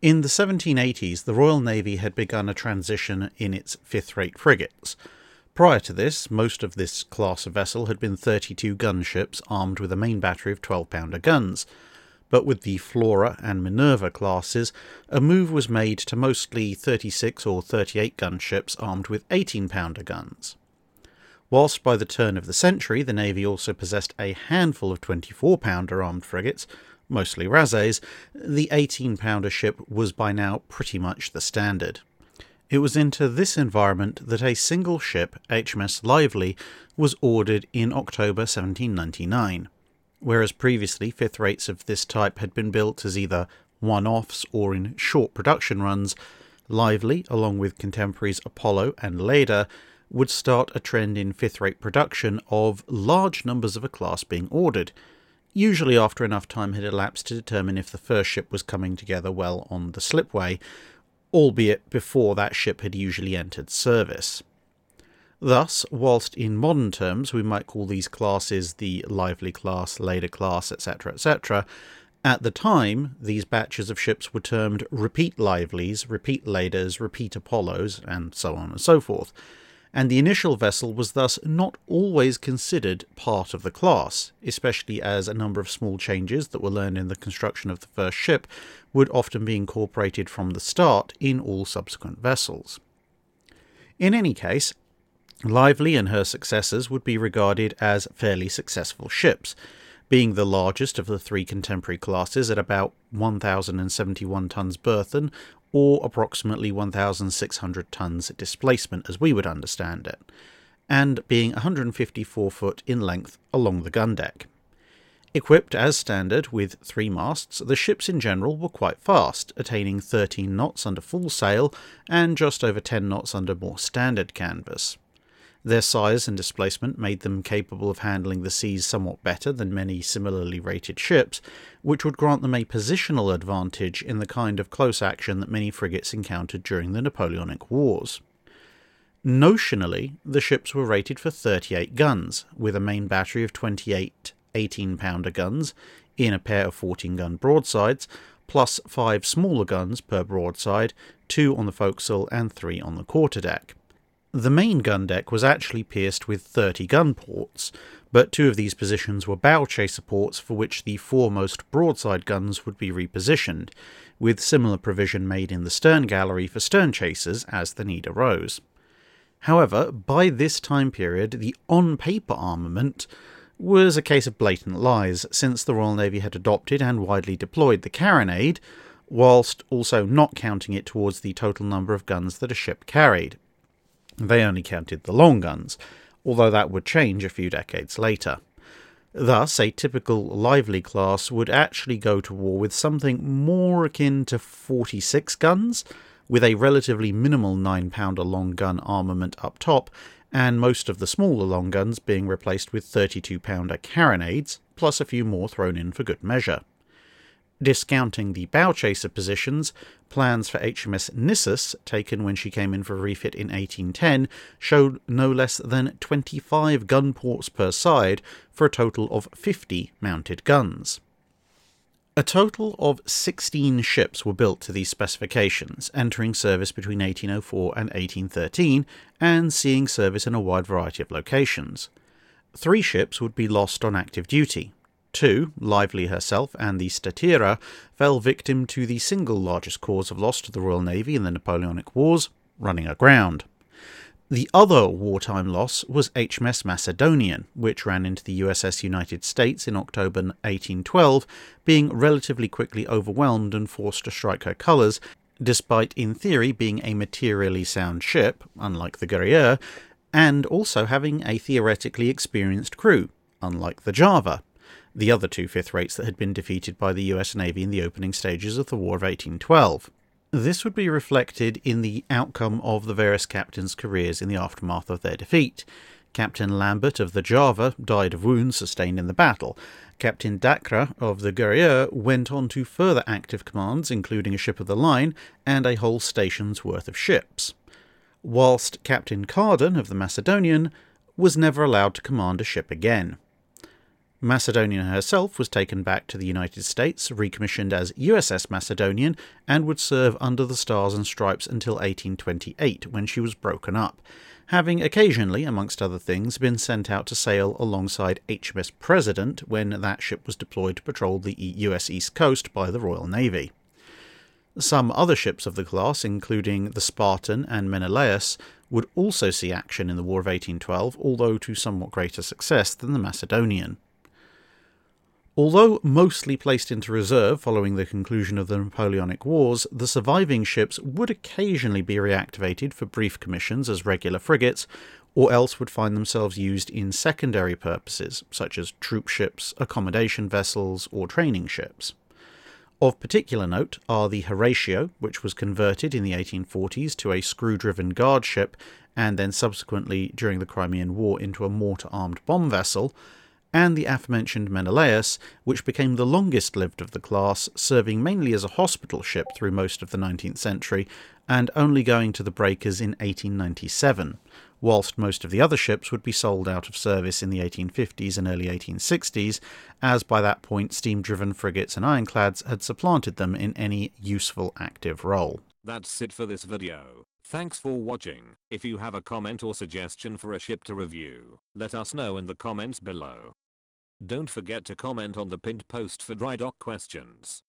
In the 1780s, the Royal Navy had begun a transition in its fifth rate frigates. Prior to this, most of this class of vessel had been 32 gunships armed with a main battery of 12 pounder guns. But with the Flora and Minerva classes, a move was made to mostly 36 or 38 gunships armed with 18 pounder guns. Whilst by the turn of the century the Navy also possessed a handful of 24 pounder armed frigates, mostly razees, the 18 pounder ship was by now pretty much the standard. It was into this environment that a single ship, HMS Lively, was ordered in October 1799. Whereas previously fifth rates of this type had been built as either one offs or in short production runs, Lively, along with contemporaries Apollo and Leda, would start a trend in fifth rate production of large numbers of a class being ordered, usually after enough time had elapsed to determine if the first ship was coming together well on the slipway, albeit before that ship had usually entered service. Thus, whilst in modern terms we might call these classes the lively class, Leda class, etc., etc., at the time these batches of ships were termed repeat livelies, repeat Ledas, repeat Apollos, and so on and so forth, and the initial vessel was thus not always considered part of the class, especially as a number of small changes that were learned in the construction of the first ship would often be incorporated from the start in all subsequent vessels. In any case, Lively and her successors would be regarded as fairly successful ships, being the largest of the three contemporary classes at about 1,071 tons burthen or approximately 1,600 tons displacement as we would understand it, and being 154 foot in length along the gun deck. Equipped as standard with three masts, the ships in general were quite fast, attaining 13 knots under full sail and just over 10 knots under more standard canvas. Their size and displacement made them capable of handling the seas somewhat better than many similarly rated ships, which would grant them a positional advantage in the kind of close action that many frigates encountered during the Napoleonic Wars. Notionally, the ships were rated for 38 guns, with a main battery of 28 18 pounder guns in a pair of 14 gun broadsides, plus five smaller guns per broadside, two on the forecastle and three on the quarterdeck. The main gun deck was actually pierced with 30 gun ports, but two of these positions were bow chaser ports for which the foremost broadside guns would be repositioned, with similar provision made in the stern gallery for stern chasers as the need arose. However, by this time period, the on paper armament was a case of blatant lies, since the Royal Navy had adopted and widely deployed the carronade, whilst also not counting it towards the total number of guns that a ship carried. They only counted the long guns, although that would change a few decades later. Thus, a typical lively class would actually go to war with something more akin to 46 guns, with a relatively minimal 9 pounder long gun armament up top, and most of the smaller long guns being replaced with 32 pounder carronades, plus a few more thrown in for good measure. Discounting the bow chaser positions, plans for HMS Nisus, taken when she came in for refit in 1810, showed no less than 25 gun ports per side for a total of 50 mounted guns. A total of 16 ships were built to these specifications, entering service between 1804 and 1813 and seeing service in a wide variety of locations. Three ships would be lost on active duty, Two, Lively herself and the Statira fell victim to the single largest cause of loss to the Royal Navy in the Napoleonic Wars, running aground. The other wartime loss was HMS Macedonian, which ran into the USS United States in October 1812, being relatively quickly overwhelmed and forced to strike her colours, despite in theory being a materially sound ship, unlike the Guerriere, and also having a theoretically experienced crew, unlike the Java the other two fifth rates that had been defeated by the US Navy in the opening stages of the War of 1812. This would be reflected in the outcome of the various captains' careers in the aftermath of their defeat. Captain Lambert of the Java died of wounds sustained in the battle. Captain Dacre of the Guerriere went on to further active commands, including a ship of the line and a whole station's worth of ships. Whilst Captain Carden of the Macedonian was never allowed to command a ship again. Macedonia herself was taken back to the United States, recommissioned as USS Macedonian, and would serve under the Stars and Stripes until 1828, when she was broken up, having occasionally, amongst other things, been sent out to sail alongside HMS President when that ship was deployed to patrol the US East Coast by the Royal Navy. Some other ships of the class, including the Spartan and Menelaus, would also see action in the War of 1812, although to somewhat greater success than the Macedonian. Although mostly placed into reserve following the conclusion of the Napoleonic Wars, the surviving ships would occasionally be reactivated for brief commissions as regular frigates, or else would find themselves used in secondary purposes, such as troop ships, accommodation vessels, or training ships. Of particular note are the Horatio, which was converted in the 1840s to a screw driven guard ship and then subsequently during the Crimean War into a mortar armed bomb vessel, and the aforementioned Menelaus, which became the longest lived of the class, serving mainly as a hospital ship through most of the 19th century and only going to the breakers in 1897, whilst most of the other ships would be sold out of service in the 1850s and early 1860s, as by that point steam driven frigates and ironclads had supplanted them in any useful active role. That's it for this video. Thanks for watching. If you have a comment or suggestion for a ship to review, let us know in the comments below. Don't forget to comment on the pinned post for dry dock questions.